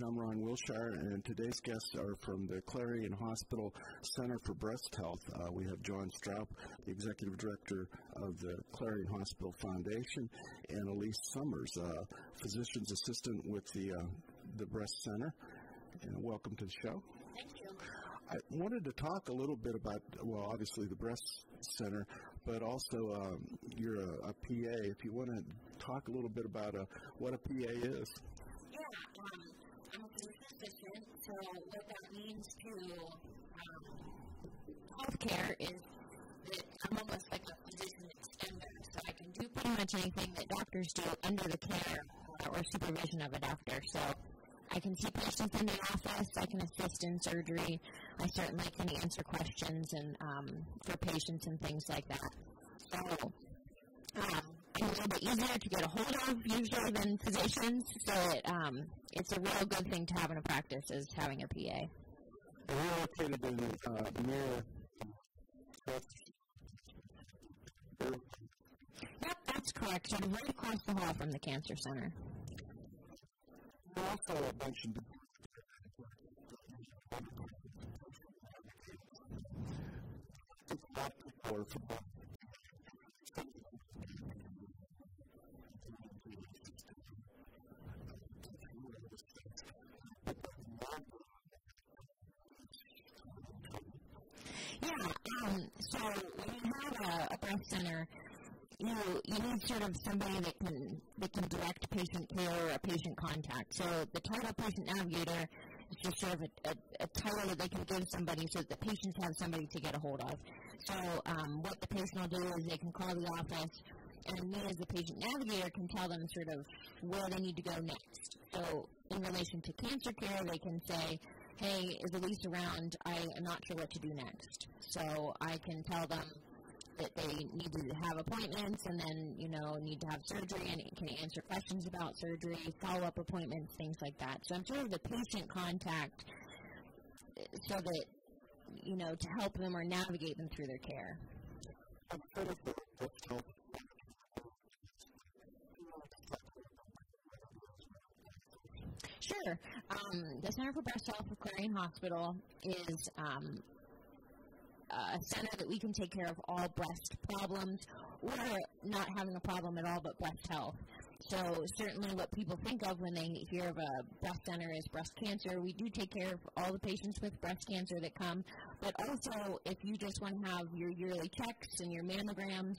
Connection. I'm Ron Wilshire, and today's guests are from the Clarion Hospital Center for Breast Health. Uh, we have John Stroup, the Executive Director of the Clarion Hospital Foundation, and Elise Summers, uh, Physician's Assistant with the, uh, the Breast Center. And welcome to the show. Thank you. I wanted to talk a little bit about, well, obviously the Breast Center, but also um, you're a, a, PA. If you want to talk a little bit about uh, what a PA is. Yeah, um, Assistant, so what that means to um, healthcare is that I'm almost like a physician extender, so I can do pretty much anything that doctors do under the care or supervision of a doctor. So I can see patients in the office. I can assist in surgery. I certainly can answer questions and um, for patients and things like that. So um, I'm a little bit easier to get a hold of usually than physicians. So it, um, it's a real good thing to have in a practice is having a PA. We're located in uh, near. Yep, that's correct. I'm right across the hall from the cancer center also mentioned Yeah, um, so when you have a, a breast center, you you need sort of somebody that can that can direct patient care or a patient contact. So the title patient navigator is just sort of a, a, a title that they can give somebody so that the patients have somebody to get a hold of. So um, what the patient will do is they can call the office and me as the patient navigator can tell them sort of where they need to go next. So in relation to cancer care, they can say, hey, is Elise around? I am not sure what to do next. So I can tell them that they need to have appointments and then, you know, need to have surgery and can answer questions about surgery, follow up appointments, things like that. So I'm sort of the patient contact so that, you know, to help them or navigate them through their care. Sure. Um, the Center for Breast Health at Clarion Hospital is um, a center that we can take care of all breast problems or not having a problem at all but breast health. So certainly what people think of when they hear of a breast center is breast cancer. We do take care of all the patients with breast cancer that come, but also if you just want to have your yearly checks and your mammograms,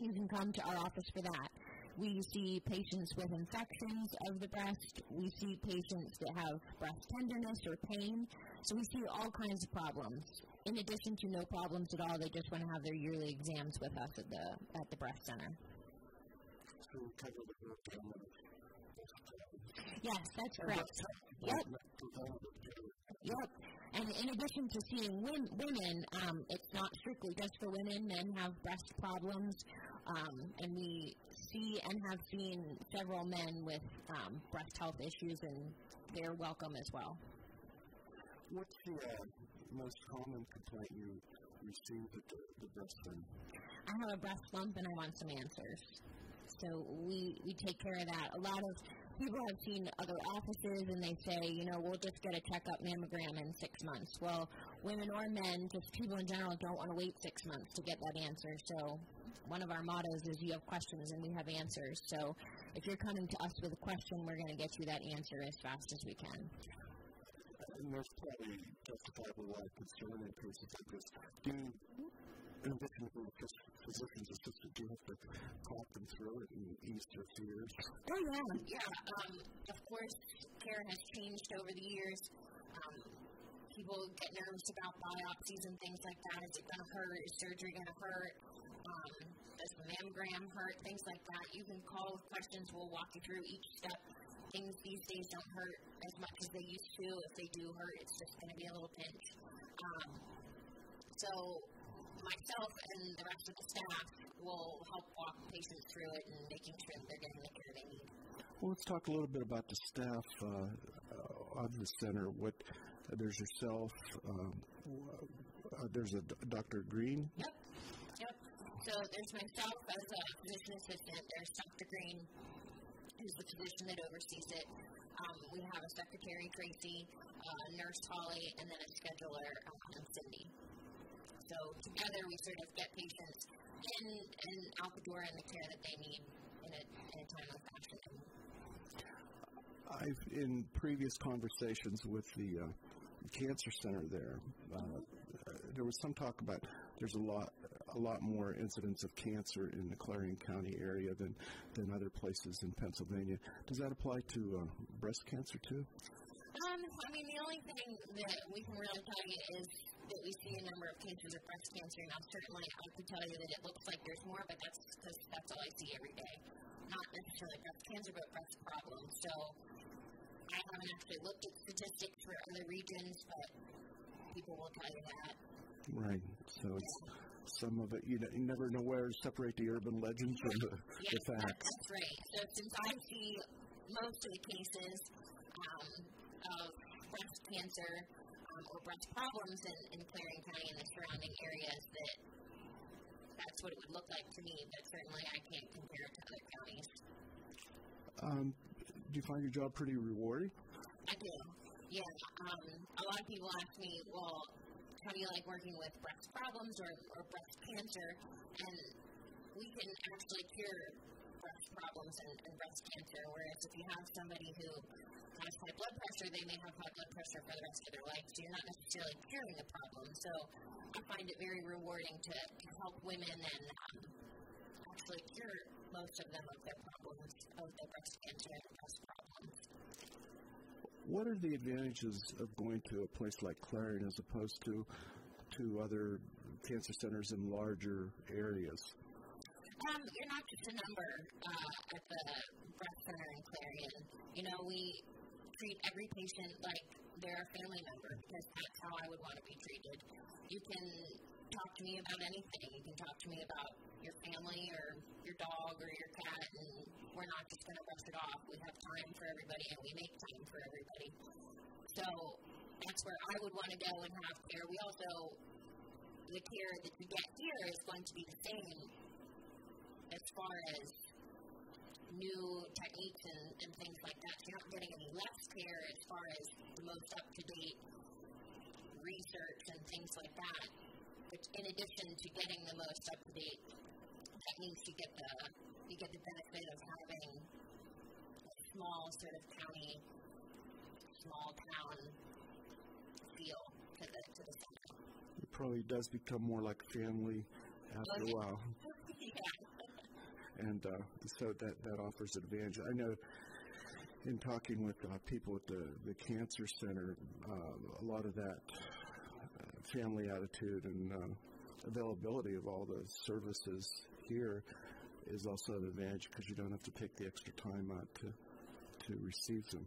you can come to our office for that. We see patients with infections of the breast. We see patients that have breast tenderness or pain. So we see all kinds of problems in addition to no problems at all, they just want to have their yearly exams with us at the at the breast center. Yes, that's correct. Yep. Yep. And in addition to seeing women, um, it's not strictly just for women. Men have breast problems, um, and we see and have seen several men with um, breast health issues, and they're welcome as well. What's the uh, most common complaint you receive at the, the breast center? I have a breast lump and I want some answers. So we we take care of that. A lot of people have seen other offices and they say, you know, we'll just get a checkup mammogram in six months. Well, women or men, just people in general, don't want to wait six months to get that answer. So one of our mottos is you have questions and we have answers. So if you're coming to us with a question, we're going to get you that answer as fast as we can and that's probably why. Do in addition to the physician's assistant, do you have to talk them through it and ease their fears? Oh, yeah. Yeah. Um, of course, care has changed over the years. Um, people get nervous about biopsies and things like that. Is it going to hurt? Is surgery going to hurt? Um, does the mammogram hurt? Things like that. You can call with questions. We'll walk you through each step things these days don't hurt as much as they used to. If they do hurt, it's just going to be a little pinch. Um, so myself and the rest of the staff will help walk patients through it and making sure that they're getting the care they need. Well, let's talk a little bit about the staff uh, uh, of the center. What there's yourself. Um, uh, there's a Dr. Green. Yep. Yep. So there's myself as a physician assistant. There's Dr. Green who's the physician that oversees it. Um, we have a secretary, Tracy, uh, nurse, Holly, and then a scheduler, um, Cindy. So together we sort of get patients in and out the door in the care that they need in a, in a timely fashion. I've, in previous conversations with the uh, cancer center there, uh, there was some talk about there's a lot a lot more incidents of cancer in the Clarion County area than than other places in Pennsylvania. Does that apply to uh, breast cancer too? Um, I mean, the only thing that we can really tell you is that we see a number of cases of breast cancer. Now, certainly, I could tell you that it looks like there's more, but that's because that's all I see every day. Not necessarily breast cancer, but breast problems. So, I haven't actually looked at statistics for other regions, but people will tell you that. Right. So it's some of it you, you never know where to separate the urban legend from the, yes, the facts. That's right. So since I see most of the cases um, of breast cancer um, or breast problems in, in Clarion County and the surrounding areas, that that's what it would look like to me. But certainly, I can't compare it to other counties. Um, do you find your job pretty rewarding? I do. Yeah. Um, a lot of people ask me, well, how do you like working with breast problems or, or breast cancer? And we can actually cure breast problems and, and breast cancer. Whereas if you have somebody who has high blood pressure, they may have high blood pressure for the rest of their life. So you're not necessarily curing the problem. So I find it very rewarding to, to help women and um, actually cure most of them of their problems, of their breast cancer and breast problems. What are the advantages of going to a place like Clarion as opposed to to other cancer centers in larger areas? Um, you're not just a number uh, at the breast center in Clarion. You know, we treat every patient like they're a family member because that's how I would want to be treated. You can talk to me about anything. You can talk to me about your family or your dog or your cat, and we're not just going to brush it off. We have time for everybody, and we make time for everybody. So that's where I would want to go and have care. We also, the care that you get here is going to be the same as far as new techniques and, and things like that. You're not getting any less care as far as the most up to date research and things like that. But in addition to getting the most up to date techniques, you get the you get the benefit of having a small sort of county, small town feel to the to the center. It probably does become more like family after a while. And uh, so that, that offers advantage. I know in talking with uh, people at the, the cancer center, uh, a lot of that family attitude and uh, availability of all the services here is also an advantage because you don't have to take the extra time out to to receive them.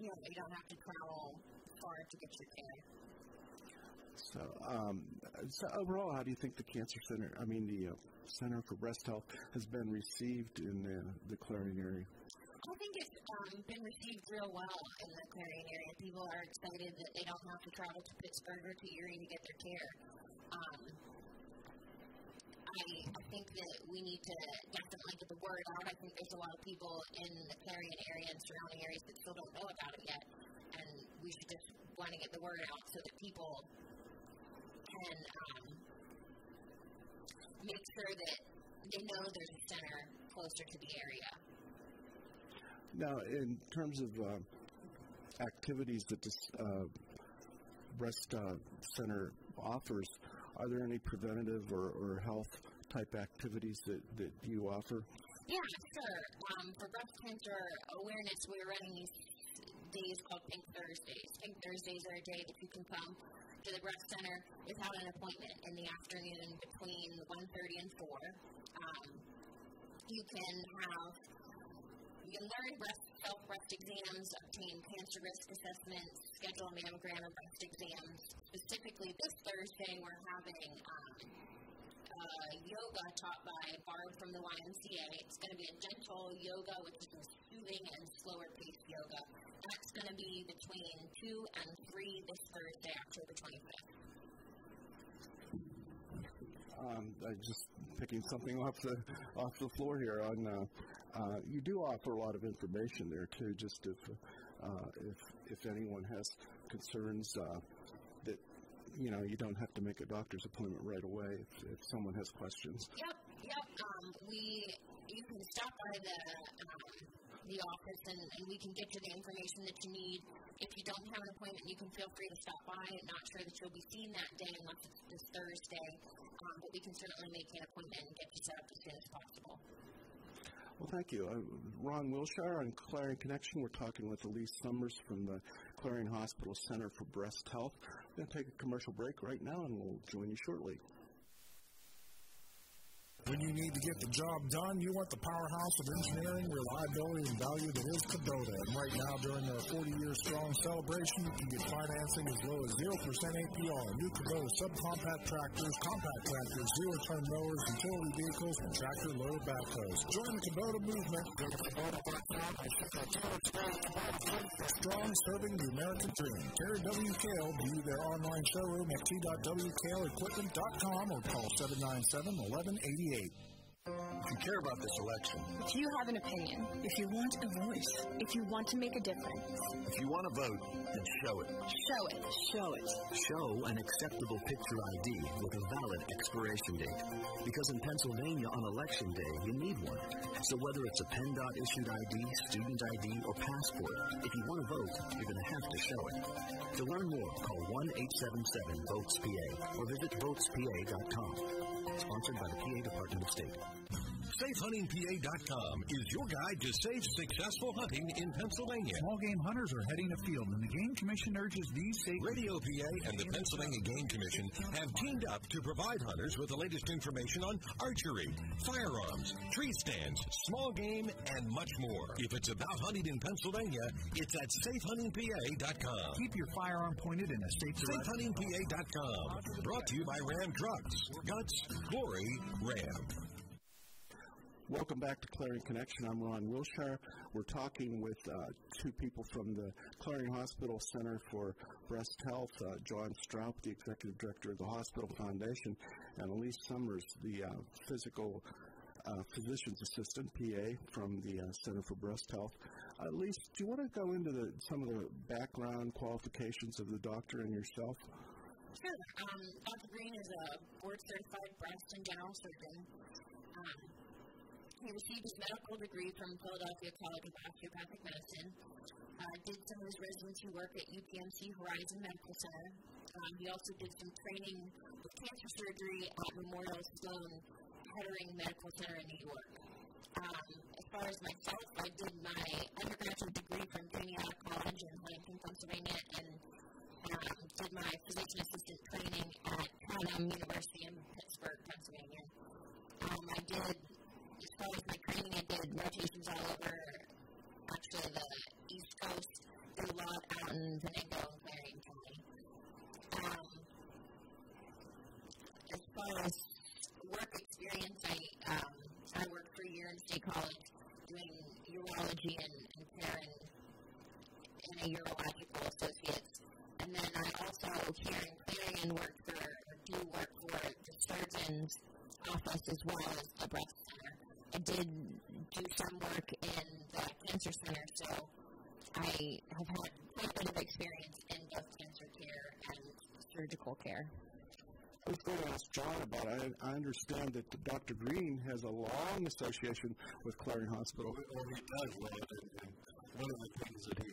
Yeah, you don't have to travel far to get your care. So, um, so overall, how do you think the cancer center, I mean the uh, Center for Breast Health, has been received in the, the Clarion area? I think it's um, been received real well in the Clarion area. People are excited that they don't have to travel to Pittsburgh or to Erie to get their care. Um, I, I think that we need to definitely get the word out. I think there's a lot of people in the Clarion area and surrounding areas that still don't know about it yet, and we should just want to get the word out so that people can um, make sure that they know there's a center closer to the area. Now, in terms of uh, activities that this uh, breast uh, center offers, are there any preventative or, or health type activities that, that you offer? Yeah, sure. Um, for breast cancer awareness, we're running these days called Pink Thursdays. Pink Thursdays are a day that you can come to the breast center without an appointment in the afternoon between 1.30 and 4. Um, you can have you can learn breast self breast exams, obtain cancer risk assessments, schedule a mammogram and breast exams. Specifically, this Thursday we're having um, uh, yoga taught by Barb from the YMCA. It's going to be a gentle yoga, which is soothing and slower paced yoga. That's going to be between 2 and 3 this Thursday, October 25th. Um, I just picking something off the off the floor here on uh, uh, you do offer a lot of information there too. Just if uh, if if anyone has concerns uh, that you know you don't have to make a doctor's appointment right away if, if someone has questions. Yep, yep. Um, we you can stop by the um, the office and, and we can get you the information that you need. If you don't have an appointment, you can feel free to stop by. Not sure that you'll be seen that day unless it's this Thursday, um, but we can certainly make an appointment and get you set up as soon as possible. Well, thank you. Uh, Ron Wilshire on Clarion Connection. We're talking with Elise Summers from the Clarion Hospital Center for Breast Health. We're going to take a commercial break right now, and we'll join you shortly. When you need to get the job done, you want the powerhouse of engineering, reliability, and value that is Kubota. And right now, during their 40-year strong celebration, you can get financing as low as 0% APR. New Kubota subcompact tractors, compact tractors, zero-turn mowers, utility vehicles, and tractor-loader backhoes. Join the Kubota movement. Strong serving the American dream. Terry W. WKL view their online showroom at t.wklequipment.com or call 797 1188. If you care about this election, if you have an opinion, if you want a voice, if you want to make a difference, if you want to vote, then show it. Show it. Show it. Show an acceptable picture ID with a valid expiration date. Because in Pennsylvania on election day, you need one. So whether it's a PennDOT issued ID, student ID, or passport, if you want to vote, you're going to have to show it. To learn more, call 1 877 VOTES PA or visit votespa.com. Sponsored by the PA Department of State. SafeHuntingPA.com is your guide to safe, successful hunting in Pennsylvania. Small game hunters are heading afield, and the Game Commission urges these safe. Radio PA and the Pennsylvania Game Commission have teamed up to provide hunters with the latest information on archery, firearms, tree stands, small game, and much more. If it's about hunting in Pennsylvania, it's at SafeHuntingPA.com. Keep your firearm pointed in a safe direction. SafeHuntingPA.com. Brought to you by Ram Trucks. Guts, Glory, Ram. Welcome back to Clarion Connection. I'm Ron Wilshire. We're talking with uh, two people from the Clarion Hospital Center for Breast Health, uh, John Stroup, the Executive Director of the Hospital Foundation, and Elise Summers, the uh, Physical uh, Physician's Assistant, PA, from the uh, Center for Breast Health. Elise, do you want to go into the, some of the background qualifications of the doctor and yourself? Sure. Um, Dr. Green is a board-certified breast and general surgeon. Um, he received his medical degree from Philadelphia College of Osteopathic Medicine. Uh, did some of his residency work at UPMC Horizon Medical Center. Um, he also did some training with cancer surgery at Memorial Sloan Kettering Medical Center in New York. Um, as far as myself, I did my undergraduate degree from Juniata College in Huntingdon, Pennsylvania, and um, did my physician assistant training at Chatham University in Pittsburgh, Pennsylvania. Um, I did far as my training, I did rotations all over actually the East Coast, did a lot out in Venango and County. Um, as far as work experience, I um, I worked for a year in State College doing urology and, and care in, in a urological associates. And then I also here in Clarion work for, or do work for the surgeon's office as well as the breast center. I did do some work in the cancer center, so I have had quite a bit of experience in both cancer care and surgical care. I was going to ask John about. I, I understand that Dr. Green has a long association with Clarion Hospital. Well, he does, Rod, and, and one of the things that he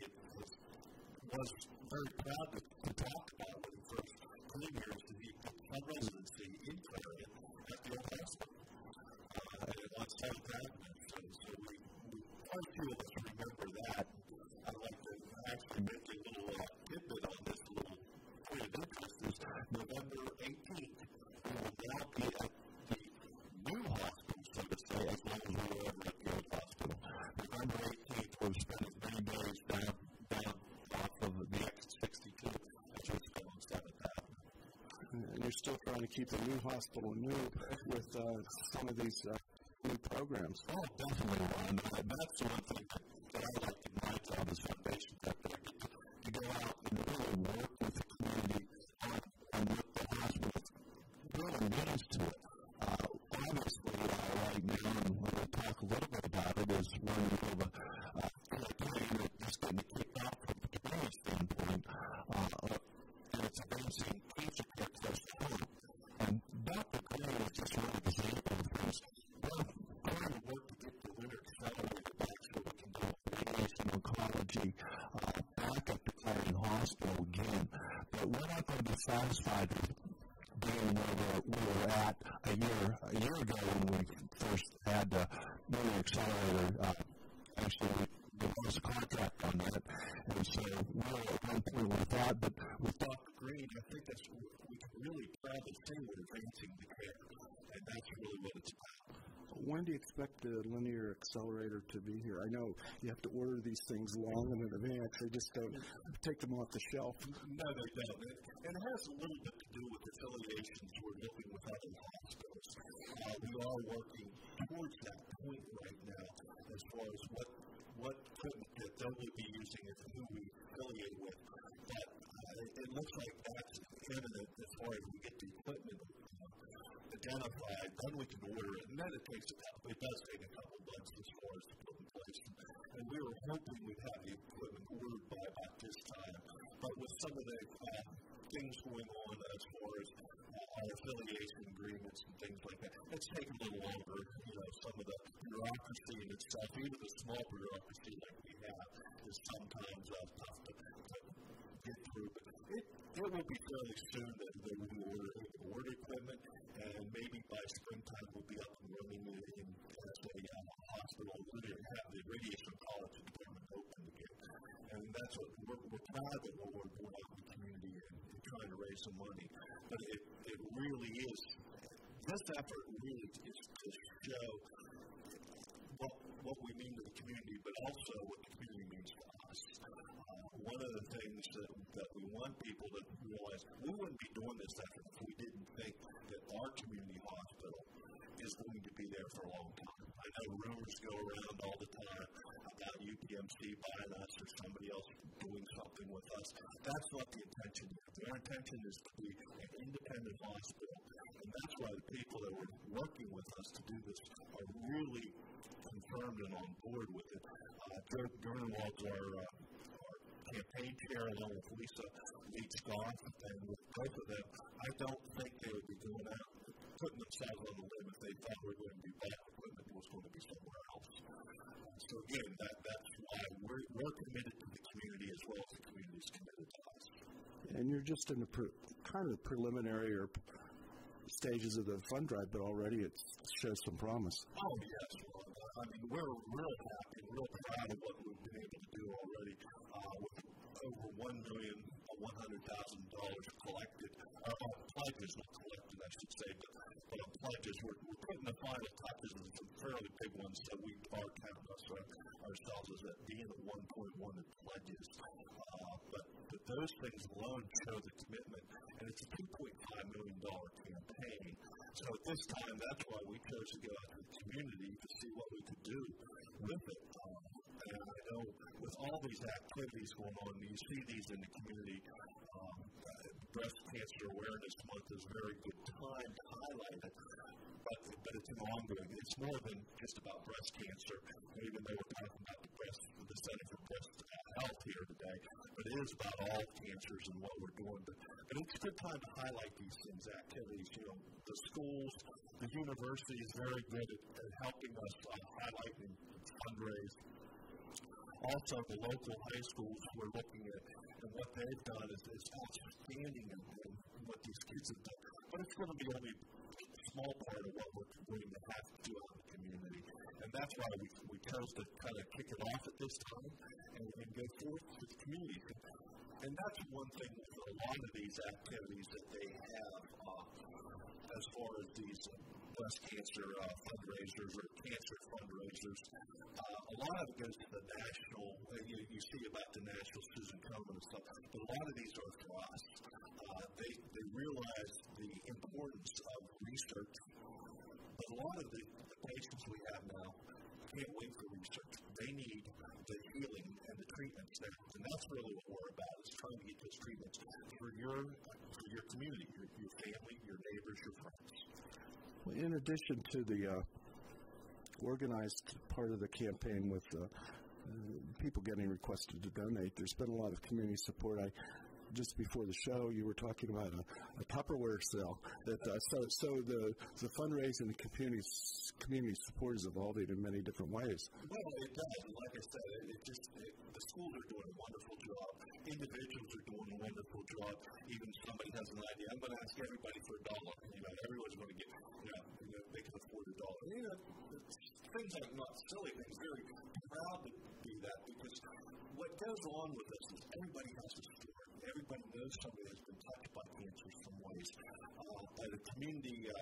was, very proud to, to talk about when he first came here is that he did residency in Clarion at the old hospital let's have that. So, so we, we, quite a of us remember that. I'd like to actually make a little uh, tidbit on this little point of interest is November 18th, we will now be at the new hospital, so to say, as long as we were ever at the old hospital. November 18th, we'll spend as many days down, down off of the X62 as we're spending 7th Avenue. And you're still trying to keep the new hospital new with uh, some of these uh, new programs. Oh, definitely, Ron. Uh, that's one thing that, I energy uh, back at the Clarion Hospital again. But we're not going to be satisfied with being where we were at a year a year ago when we first had the Linear Accelerator. Uh, actually, we lost a contract on that, and so we're at one point with that. But with Dr. Green, I think that's really say we're advancing the care, and that's really what it's about. When do you expect the linear accelerator to be here? I know you have to order these things long in advance. They just don't take them off the shelf. No, they don't. And it has a little bit to do with affiliations we're looking with other hospitals. Uh, we are working towards that point right now as far as what what equipment that they'll be using and who we affiliate with. But uh, it, it looks like that's imminent as far as we get the equipment identified, then we can order it. And then it takes a couple, it does take a couple months as far as to put in place. And we were hoping we'd have the equipment ordered by about this time. But with some of the uh, things going on as far as uh, our affiliation agreements and things like that, it's taken a little longer. You know, some of the bureaucracy in itself, even the small bureaucracy like we have, is sometimes uh, tough to, to get through. But it, it will be fairly soon that, that we order, order equipment and maybe by springtime we'll be up and running in, in as a uh, hospital. Going to have the radiation oncology department open again. And that's what we're, we're proud that we're, we're going out in the community and, and trying to raise some money. But it, it really is, this effort really is to show what, what we mean to the community, but also what the community means to us. Uh, one of the things that, want people to realize, we wouldn't be doing this effort if we didn't think that our community hospital is going to be there for a long time. I know rumors go around all the time about UPMC buying us or somebody else doing something with us. That's not the intention. Our intention is to be an independent hospital, and that's why the people that were working with us to do this are really confirmed and on board with it. Uh, Joe Gernwald's our, uh, campaign chair, along with Lisa Leeds Goff, and with both of them, I don't think they would be doing that, putting themselves on the limb if they thought we were going to be back equipment was going to be somewhere else. So again, that, that's why we're, we're committed to the community as well as the community is committed to us. And you're just in the pre- kind of preliminary or stages of the fund drive, but already it shows some promise. Oh yes, I mean we're real happy, real proud of what we've been able to do already uh, with over one million one hundred thousand dollars collected, uh, uh, pledges, not collected, I should say, but, but uh, pledges. We're, we're putting the final touches on some fairly big ones that we are counting us, uh, ourselves as at being at 1.1 in pledges. Uh, but, but those things alone show the commitment, and it's a $2.5 million campaign. So at this time, that's why we chose to go out to the community to see what we could do with it. Um, and I know with all these activities going on, you see these in the community. Um, Breast Cancer Awareness Month is a very good time to highlight it. But, but it's an ongoing. It's more than just about breast cancer, even though we're talking about the breast, the Center for Breast Health here today. But it is about all cancers and what we're doing. But, but it's a good time to highlight these things, activities. You know, the schools, the university is very good at, at helping us uh, highlight and fundraise also the local high schools we're looking at and what they've done is, is outstanding in, in what these kids have done. But it's going to be only a small part of what we're going to have to do out in the community. And that's why we, we chose to kind of kick it off at this time and, and go forth to the community. And that's one thing with a lot of these activities that they have uh, as far as these breast cancer uh, fundraisers or cancer fundraisers. Uh, a lot of it goes to the national, uh, you, you see about the national Susan Komen and stuff, but a lot of these are for us. Uh, they, they realize the importance of research, but a lot of the, the patients we have now can't wait for research. They need the healing and the treatments now. And that's really what we're about, is trying to get those treatments for your, for your community, your, your family, your neighbors, your friends. In addition to the uh, organized part of the campaign with uh, people getting requested to donate, there's been a lot of community support. I just before the show, you were talking about a, a Tupperware sale. That uh, so so the the fundraising and community community support is evolving in many different ways. Well, it does. Like I said, it, just it, the schools are doing a wonderful job. Individuals are doing a wonderful job. Even if somebody has an idea, I'm going to ask everybody for a dollar. You know, everyone's going to get, you know, you know they can afford a dollar. You know, things like not silly things. Very proud to do that because what goes on with this is everybody has story. Everybody knows somebody has been touched by cancer some ways. Uh, at a community uh,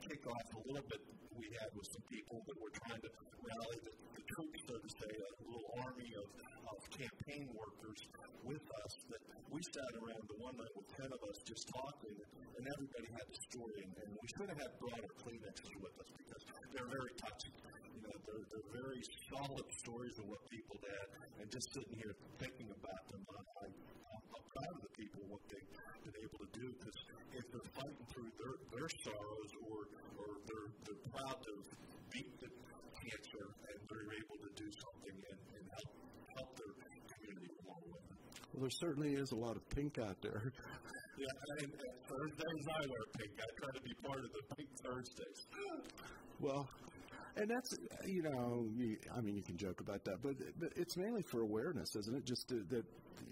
kickoff, a little bit we had with some people that were trying to rally the, the troops, so to say, a little army of, of campaign workers with us. That we sat around the one night with ten of us just talking, and everybody had a story, and, and we should have had broader Kleenexes with us because they're very touching. They're, they're very solid stories of what people did, and just sitting here thinking about them, I, I, I'm proud of the people what they've been able to do because if they're fighting through their, their sorrows or, or they're, they're proud to beat the cancer and they're able to do something and, and help help their community along with it. Well, there certainly is a lot of pink out there. Yeah, and, and Thursdays I wear pink. I try to be part of the Pink Thursdays. Well, and that's you know, you, I mean, you can joke about that, but, but it's mainly for awareness, isn't it? Just to, that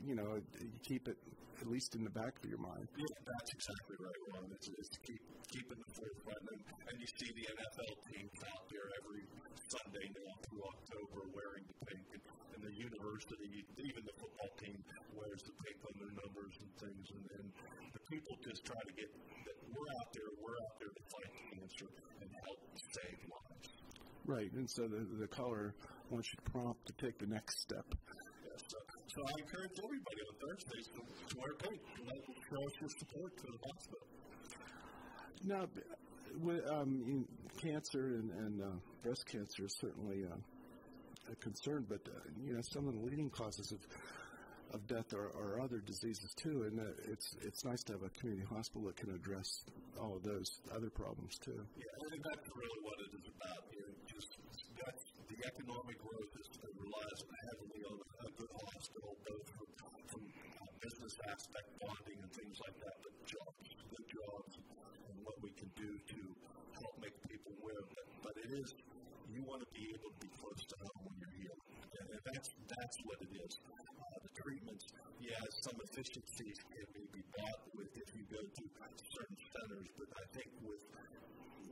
you know, you keep it at least in the back of your mind. Yeah, that's exactly right, Ron. It's, it's keep keep in the forefront, and, and you see the NFL teams out there every Sunday now through October wearing the pink, and, and the university, even the football team wears the pink on their numbers and things, and, and the people just try to get that we're out there, we're out there to fight cancer and help save lives. Right, and so the, the color wants you to prompt to take the next step. So, so I encourage everybody on Thursdays to, to wear pink and that us your support to the hospital. Now, with, um, cancer and, and uh, breast cancer is certainly uh, a concern, but uh, you know some of the leading causes of of death are, are other diseases too, and uh, it's it's nice to have a community hospital that can address all of those other problems too. Yeah, I think that's really what it is about. You just that's the economic growth is, relies heavily on a good hospital, both from, from uh, business aspect, bonding, and things like that, but jobs, good jobs, and what we can do to help make people aware. But, but it is you want to be able to be close to home when you're here, and that's that's what it is. Uh, the treatments, yeah, some efficiencies can be bought with if you go to certain centers, but I think with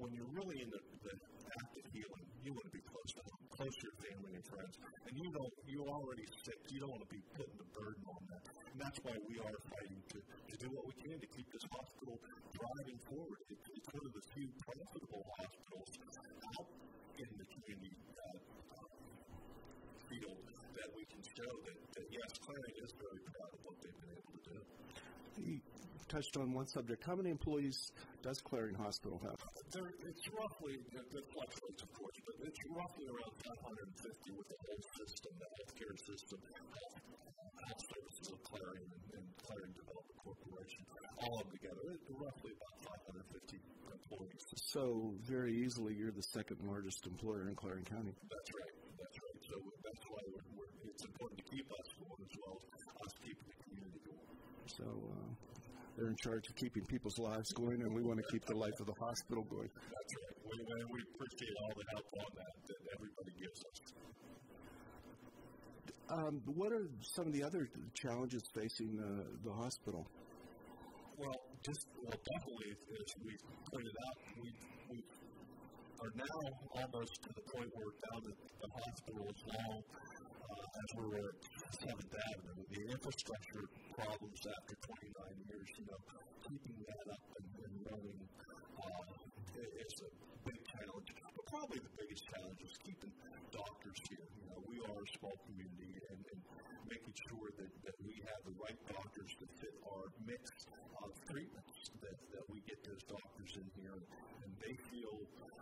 when you're really in the, the act healing, you want to be close to home, close to your family and friends, and you don't you're already sick. You don't want to be putting the burden on that, and that's why we are fighting to, to do what we can to keep this hospital driving forward. It, it's one of the few profitable hospitals out in the community uh, field that we can show that, that yes, Clarion is very proud of what they've been able to do. Touched on one subject. How many employees does Clarion Hospital have? There, it's roughly, it fluctuates of course, but it's roughly around 550 with the whole system, the healthcare system, health, health services of Clarion and, and Clarion Development Corporation, all of them together. It's roughly about 550 employees. So very easily, you're the second largest employer in Clarion County. That's right. That's right. So that's why we're, we're, it's important to keep us going as well as us keeping the community going. So uh, they're in charge of keeping people's lives going, and we want to keep the life of the hospital going. That's right. We, we appreciate all the help on that that everybody gives us. Um, what are some of the other challenges facing uh, the hospital? Well, just well, definitely, as we pointed out, we, we are now almost to the point where down at the hospital is long uh, as we were at Seventh Avenue. The infrastructure problems after 29 years, you know, keeping that up and, and running uh, is a big challenge. But probably the biggest challenge is keeping doctors here. You know, we are a small community, and, and making sure that, that we have the right doctors to fit our mix of treatments, that, that we get those doctors in here, and they feel,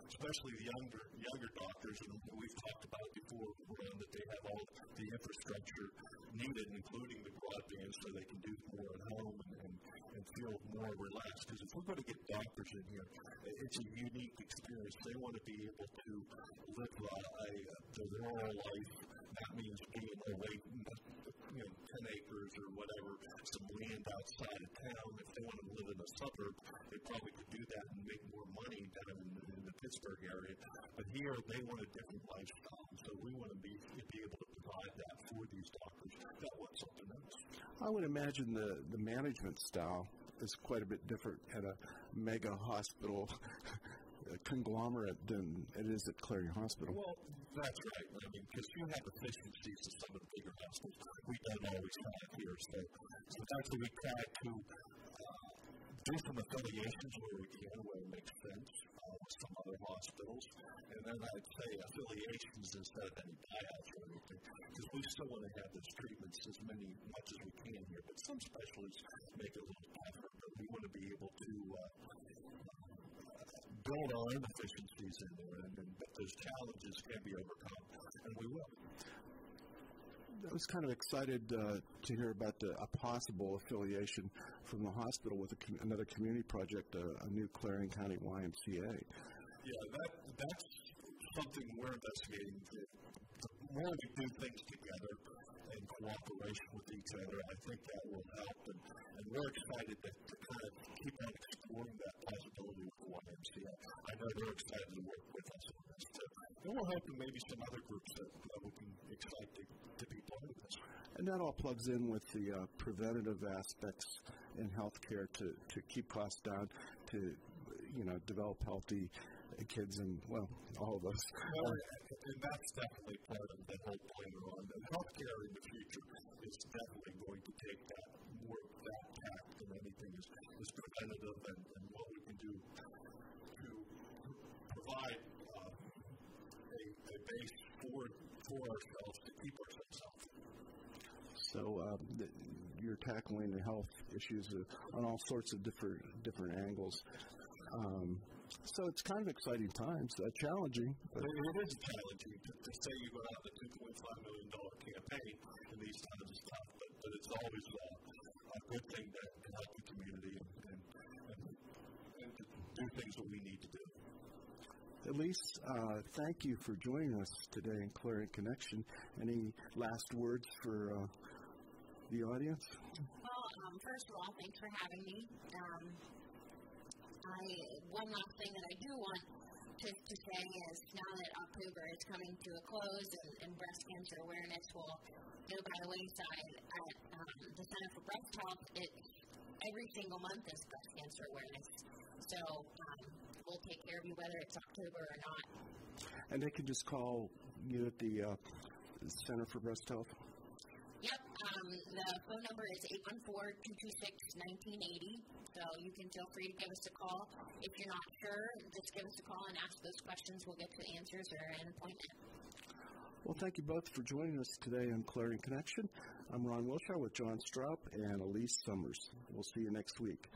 especially the younger younger doctors, and we've talked about before, Ron, that they have all the infrastructure needed, including the broadband, so they can do more at home and, and, and feel more relaxed. Because if we're going to get doctors in here, it's a unique experience. They want to be able to uh, live a, a, uh, the rural life. That means being away, you know, 10 acres or whatever, some land outside of town. If they wanted to live in a suburb, they probably could do that and make more money down in, in the Pittsburgh area. But here, they want a different lifestyle. So we want to be, be able to provide that for these doctors that want something else. I would imagine the, the management style is quite a bit different at a mega hospital conglomerate than it is at Clarion Hospital. Well, that's right. I mean, because you have efficiencies of some of the bigger hospitals. We don't always have here. So, so that's we try to uh, do some affiliations where we can, where it makes sense uh, with some other hospitals. And then I'd say affiliations instead of any buyouts or anything. Because we still want to have those treatments as many, much as we can here. But some specialties make it a little tougher. But we want to be able to uh, build our own efficiencies in there, and, and but those challenges can be overcome, and we will. I was kind of excited uh, to hear about the, a possible affiliation from the hospital with com- another community project, uh, a new Clarion County YMCA. Yeah, that, that's something we're investigating. The, more we do things together, cooperation with each other. I think that will help, and, and we're excited to, to kind of keep on exploring that possibility with YMCA. I know they're excited to work with us on this too. And we're hoping maybe some other groups that, that we can excite to, to be part of this. And that all plugs in with the uh, preventative aspects in healthcare to, to keep costs down, to you know develop healthy kids and, well, all of us. Well, and that's definitely part of the whole point on the healthcare in the future is definitely going to take that more that tact than anything is, is preventative and, and what we can do to provide uh, a, a base for for ourselves to keep ourselves healthy. So um, the, you're tackling the health issues uh, on all sorts of different different angles. Um, so it's kind of exciting times, uh, challenging. But it is challenging to, to say you go out the $2.5 million campaign in these times is tough, but, but it's always uh, a good thing to, to help the community and, and, and, and to do things that we need to do. Elise, uh, thank you for joining us today in Clarion Connection. Any last words for uh, the audience? Well, um, first of all, thanks for having me. Um, I one last thing that I do want to, to say is now that October is coming to a close and, and breast cancer awareness will go by the wayside at um, the Center for Breast Health, it every single month is breast cancer awareness. So um, we'll take care of you whether it's October or not. And they can just call you at the uh, Center for Breast Health. The phone number is 814-226-1980. So you can feel free to give us a call. If you're not sure, just give us a call and ask those questions. We'll get to the answers or an appointment. Well, thank you both for joining us today on Clarion Connection. I'm Ron Wilshire with John Straub and Elise Summers. We'll see you next week.